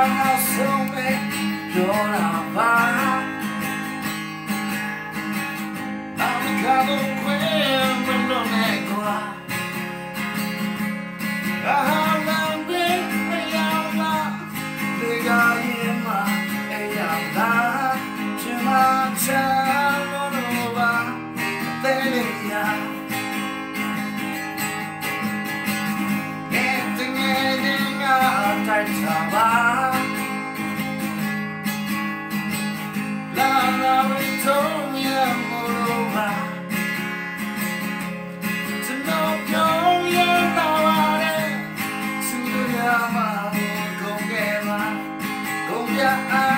i'm Aunque un cuerpo no me coa. Háblame, me llama. De gallina, ella habla. Te marcha. yeah.